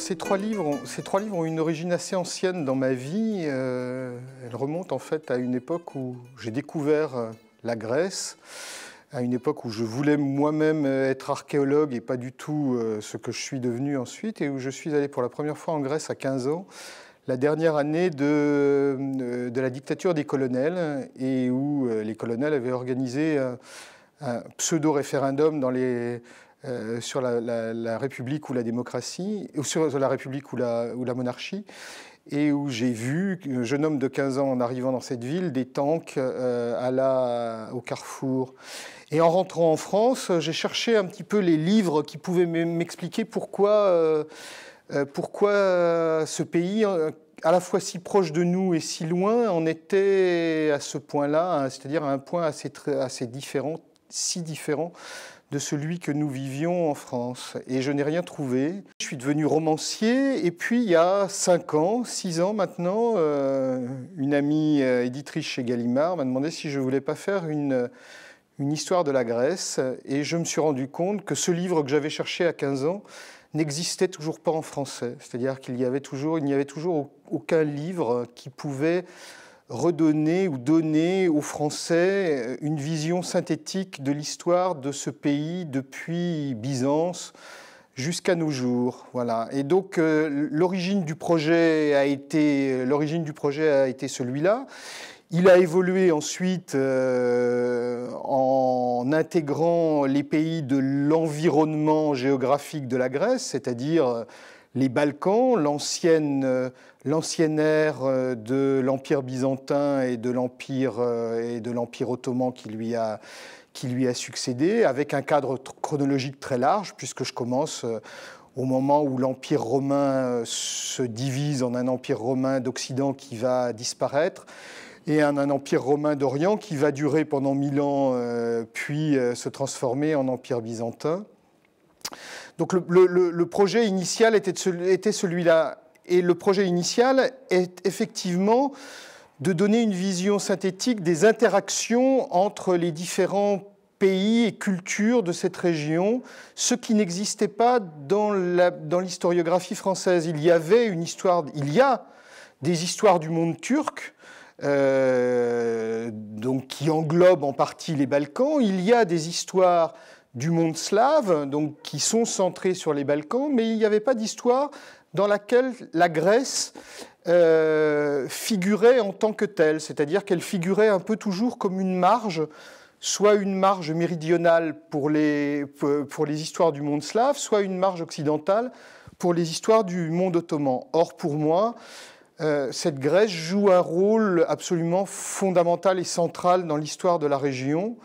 ces trois, livres ont, ces trois livres ont une origine assez ancienne dans ma vie. Euh, elles remontent en fait à une époque où j'ai découvert euh, la Grèce, à une époque où je voulais moi-même être archéologue et pas du tout euh, ce que je suis devenu ensuite, et où je suis allé pour la première fois en Grèce à 15 ans, la dernière année de, de la dictature des colonels, et où les colonels avaient organisé un pseudo-référendum dans les euh, sur la, République ou la démocratie, ou sur la République ou la, monarchie, et où j'ai vu, un jeune homme de 15 ans en arrivant dans cette ville, des tanks euh, à la, au carrefour. Et en rentrant en France, j'ai cherché un petit peu les livres qui pouvaient m'expliquer pourquoi, euh, pourquoi ce pays, à la fois si proche de nous et si loin, en était à ce point-là, hein, c'est-à-dire à un point assez, assez différent, si différent de celui que nous vivions en France. Et je n'ai rien trouvé. Je suis devenu romancier. Et puis, il y a cinq ans, six ans maintenant, euh, une amie euh, éditrice chez Gallimard m'a demandé si je voulais pas faire une, une histoire de la Grèce. Et je me suis rendu compte que ce livre que j'avais cherché à 15 ans n'existait toujours pas en français. C'est-à-dire qu'il y avait toujours, il n'y avait toujours aucun livre qui pouvait redonner ou donner aux Français une vision synthétique de l'histoire de ce pays depuis Byzance jusqu'à nos jours. Voilà. Et donc euh, l'origine du projet a été l'origine du projet a été celui-là. Il a évolué ensuite euh, en intégrant les pays de l'environnement géographique de la Grèce, c'est-à-dire les Balkans, l'ancienne euh, l'ancienne ère euh, de l'Empire byzantin et de l'Empire euh, et de l'Empire ottoman qui lui a succédé, avec un cadre chronologique très large, puisque je commence au moment où l'Empire romain se divise en un Empire romain d'Occident qui va disparaître et un, Empire romain d'Orient qui va durer pendant mille ans, puis se transformer en Empire byzantin. Donc le, projet initial était, celui-là. Et le projet initial est effectivement de donner une vision synthétique des interactions entre les différents pays et cultures de cette région, ce qui n'existait pas dans l'historiographie française. Il y avait une histoire, il y a des histoires du monde turc, euh, donc qui englobent en partie les Balkans. Il y a des histoires du monde slave, donc qui sont centrés sur les Balkans, mais il n'y avait pas d'histoire dans laquelle la Grèce euh, figurait en tant que telle, c'est-à-dire qu'elle figurait un peu toujours comme une marge, soit une marge méridionale pour les, pour les histoires du monde slave, soit une marge occidentale pour les histoires du monde ottoman. Or, pour moi, euh, cette Grèce joue un rôle absolument fondamental et central dans l'histoire de la région.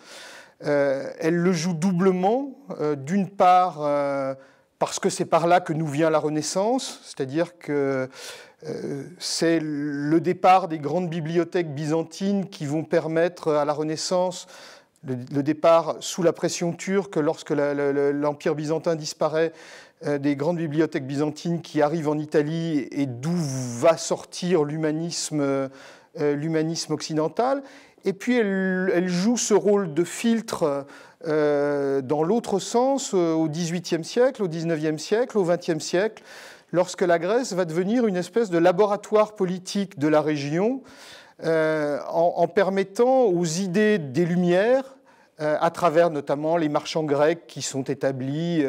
Euh, elle le joue doublement, euh, d'une part euh, parce que c'est par là que nous vient la Renaissance, c'est-à-dire que c'est le départ des grandes bibliothèques byzantines qui vont permettre à la Renaissance le, départ sous la pression turque, lorsque l'Empire byzantin disparaît, des grandes bibliothèques byzantines qui arrivent en Italie et d'où va sortir l'humanisme occidental. Et puis elle, joue ce rôle de filtre euh, dans l'autre sens euh, au XVIIIe siècle, au XIXe siècle, au XXe siècle, lorsque la Grèce va devenir une espèce de laboratoire politique de la région, euh, en, permettant aux idées des Lumières, à travers notamment les marchands grecs qui sont établis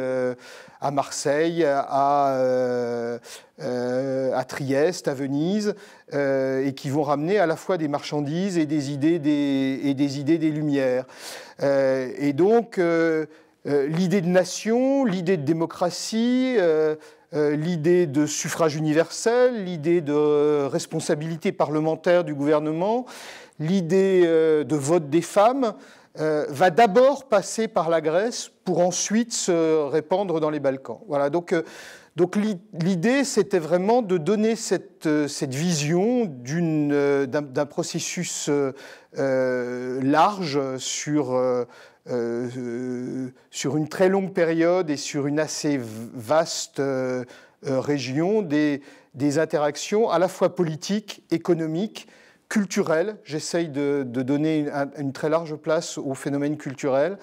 à Marseille, à, à Trieste, à Venise, euh, et qui vont ramener à la fois des marchandises et des idées des, et des, idées des Lumières. Euh, et donc, euh, l'idée de nation, l'idée de démocratie, l'idée de suffrage universel, l'idée de responsabilité parlementaire du gouvernement, l'idée de vote des femmes, va d'abord passer par la Grèce pour ensuite se répandre dans les Balkans. Voilà, donc donc l'idée, c'était vraiment de donner cette, euh, vision euh, d'un processus euh, large sur, sur une très longue période et sur une assez vaste région, des, interactions à la fois politiques, économiques, culturelles. J'essaye de, donner une, très large place aux phénomènes culturels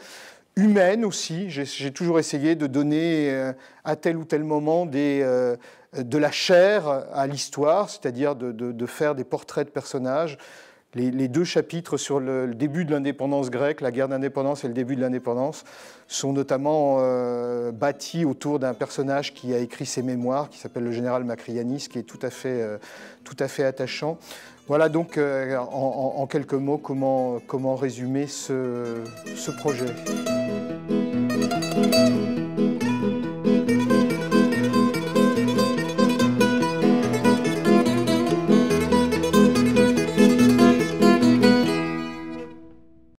humaine aussi. J'ai toujours essayé de donner à tel ou tel moment des, de la chair à l'histoire, c'est-à-dire de, faire des portraits de personnages. Les, deux chapitres sur le, début de l'indépendance grecque, la guerre d'indépendance et le début de l'indépendance, sont notamment euh, bâtis autour d'un personnage qui a écrit ses mémoires, qui s'appelle le général Macrianis, qui est tout à fait, euh, attachant. Voilà donc euh, en, quelques mots comment, comment résumer ce, ce projet.